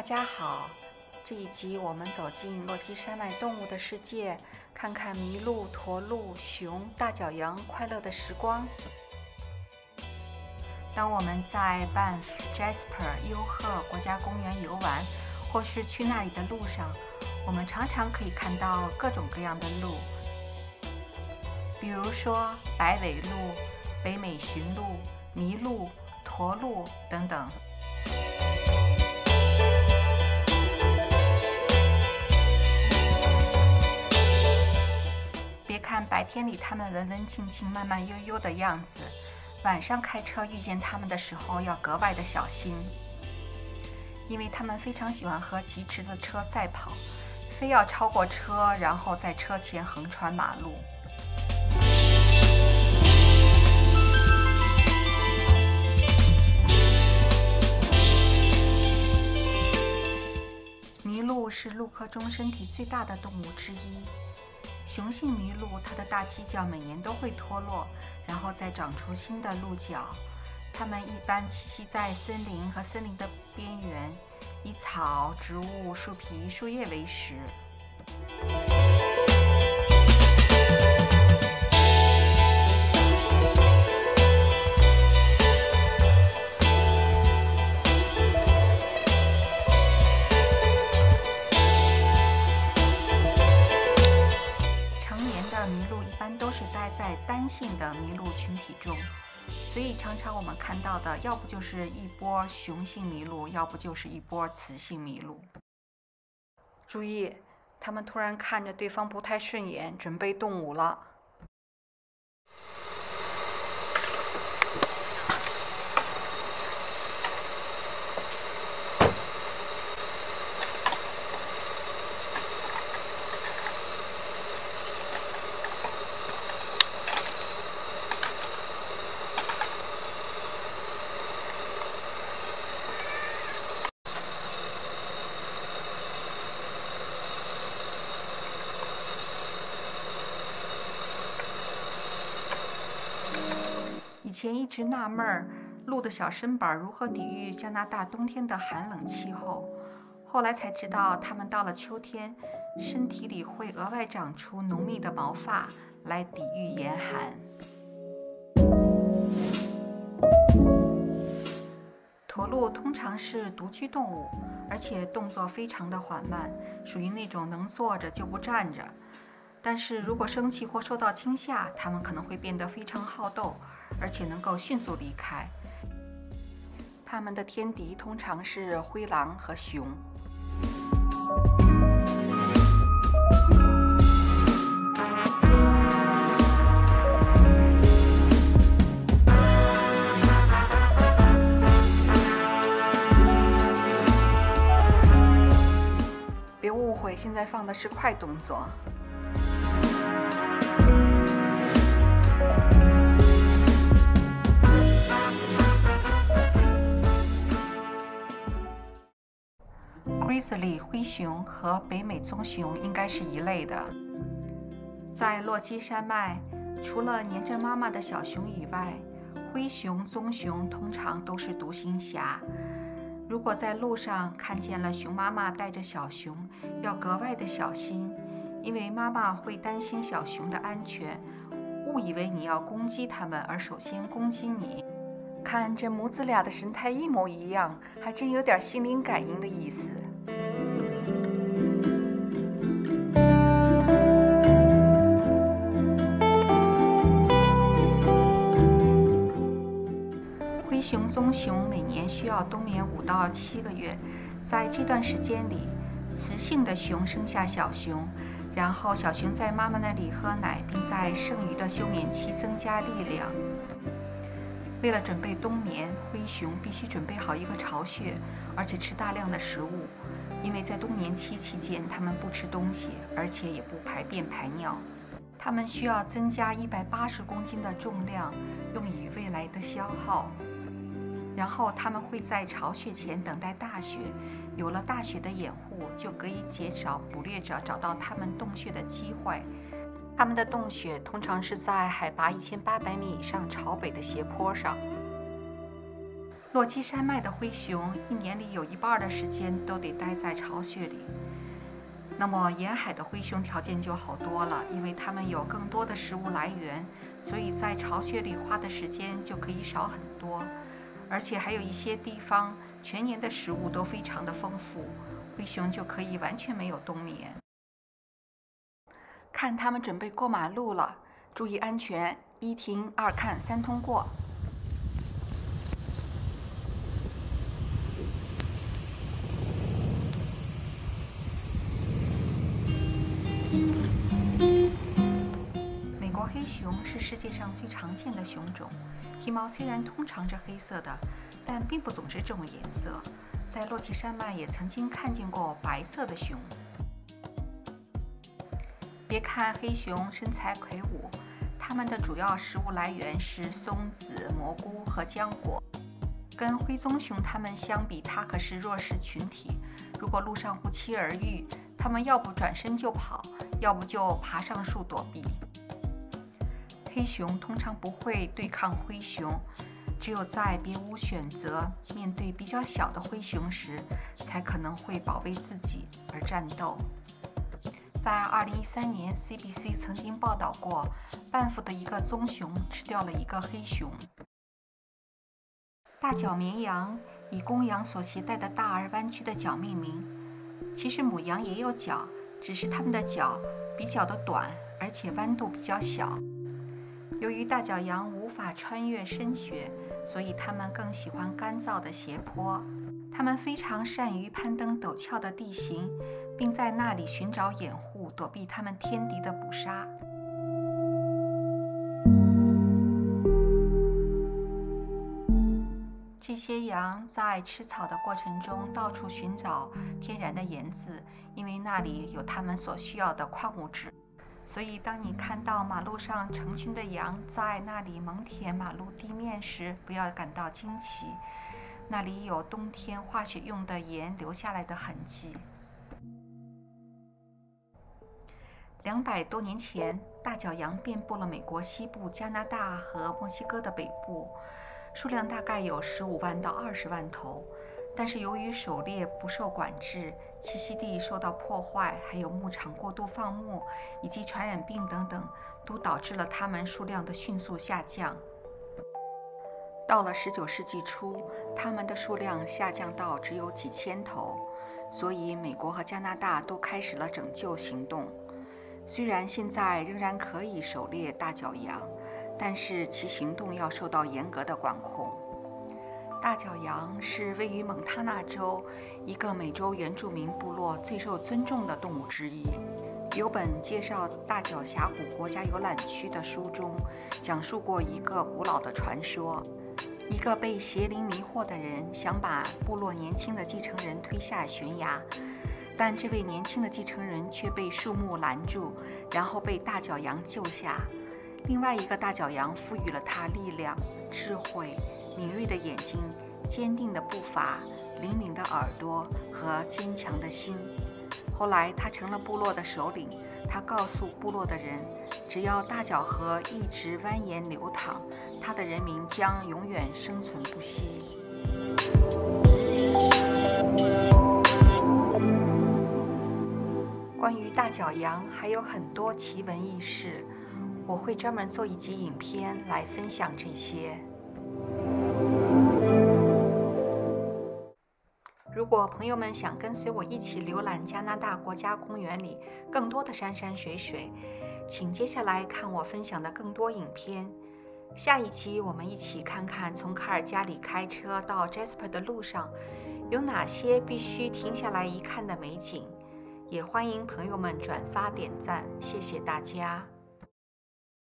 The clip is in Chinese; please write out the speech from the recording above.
大家好。这一集我们走进洛基山脉动物的世界，看看麋鹿、驼鹿、熊、大角羊快乐的时光。当我们在 Banff Jasper 优鹤国家公园游玩，或是去那里的路上，我们常常可以看到各种各样的鹿，比如说白尾鹿、北美驯鹿、麋鹿、驼鹿等等。天里它们文文静静、慢慢悠悠的样子，晚上开车遇见它们的时候要格外的小心，因为它们非常喜欢和疾驰的车赛跑，非要超过车，然后在车前横穿马路。麋鹿是鹿科中身体最大的动物之一。雄性麋鹿，它的大犄角每年都会脱落，然后再长出新的鹿角。它们一般栖息在森林和森林的边缘，以草、植物、树皮、树叶为食。体中，所以常常我们看到的，要不就是一波雄性麋鹿，要不就是一波雌性麋鹿。注意，他们突然看着对方不太顺眼，准备动武了。以前一直纳闷儿，鹿的小身板如何抵御加拿大冬天的寒冷气候。后来才知道，它们到了秋天，身体里会额外长出浓密的毛发来抵御严寒。驼鹿通常是独居动物，而且动作非常的缓慢，属于那种能坐着就不站着。但是如果生气或受到惊吓，它们可能会变得非常好斗。而且能够迅速离开。它们的天敌通常是灰狼和熊。别误会，现在放的是快动作。Grizzly 灰熊和北美棕熊应该是一类的。在落基山脉，除了黏着妈妈的小熊以外，灰熊、棕熊通常都是独行侠。如果在路上看见了熊妈妈带着小熊，要格外的小心，因为妈妈会担心小熊的安全，误以为你要攻击它们，而首先攻击你。看这母子俩的神态一模一样，还真有点心灵感应的意思。灰熊、棕熊每年需要冬眠五到七个月，在这段时间里，雌性的熊生下小熊，然后小熊在妈妈那里喝奶，并在剩余的休眠期增加力量。为了准备冬眠，灰熊必须准备好一个巢穴，而且吃大量的食物，因为在冬眠期期间，它们不吃东西，而且也不排便排尿。它们需要增加一百八十公斤的重量，用以未来的消耗。然后它们会在巢穴前等待大雪，有了大雪的掩护，就可以减少捕猎者找到它们洞穴的机会。它们的洞穴通常是在海拔一千八百米以上朝北的斜坡上。落基山脉的灰熊一年里有一半的时间都得待在巢穴里。那么沿海的灰熊条件就好多了，因为它们有更多的食物来源，所以在巢穴里花的时间就可以少很多。而且还有一些地方全年的食物都非常的丰富，灰熊就可以完全没有冬眠。看他们准备过马路了，注意安全，一停二看三通过。黑熊是世界上最常见的熊种，皮毛虽然通常是黑色的，但并不总是这种颜色。在落基山脉也曾经看见过白色的熊。别看黑熊身材魁梧，它们的主要食物来源是松子、蘑菇和浆果。跟灰棕熊它们相比，它可是弱势群体。如果路上不期而遇，它们要不转身就跑，要不就爬上树躲避。黑熊通常不会对抗灰熊，只有在别无选择、面对比较小的灰熊时，才可能会保卫自己而战斗。在2013年，CBC 曾经报道过，半幅的一个棕熊吃掉了一个黑熊。大角绵羊以公羊所携带的大而弯曲的角命名。其实母羊也有角，只是它们的角比较的短，而且弯度比较小。由于大角羊无法穿越深雪，所以它们更喜欢干燥的斜坡。它们非常善于攀登陡峭的地形，并在那里寻找掩护，躲避它们天敌的捕杀。这些羊在吃草的过程中到处寻找天然的盐渍，因为那里有它们所需要的矿物质。所以，当你看到马路上成群的羊在那里猛舔马路地面时，不要感到惊奇，那里有冬天化雪用的盐留下来的痕迹。两百多年前，大角羊遍布了美国西部、加拿大和墨西哥的北部。数量大概有十五万到二十万头，但是由于狩猎不受管制，栖息地受到破坏，还有牧场过度放牧，以及传染病等等，都导致了它们数量的迅速下降。到了十九世纪初，它们的数量下降到只有几千头，所以美国和加拿大都开始了拯救行动。虽然现在仍然可以狩猎大角羊。但是其行动要受到严格的管控。大角羊是位于蒙塔纳州一个美洲原住民部落最受尊重的动物之一。有本介绍大角峡谷国家游览区的书中，讲述过一个古老的传说：一个被邪灵迷惑的人想把部落年轻的继承人推下悬崖，但这位年轻的继承人却被树木拦住，然后被大角羊救下。另外一个大角羊赋予了他力量、智慧、敏锐的眼睛、坚定的步伐、灵敏的耳朵和坚强的心。后来，他成了部落的首领。他告诉部落的人，只要大角河一直蜿蜒流淌，他的人民将永远生存不息。关于大角羊还有很多奇闻异事。我会专门做一集影片来分享这些。如果朋友们想跟随我一起浏览加拿大国家公园里更多的山山水水，请接下来看我分享的更多影片。下一集我们一起看看从卡尔加里开车到 Jasper 的路上有哪些必须停下来一看的美景。也欢迎朋友们转发点赞，谢谢大家。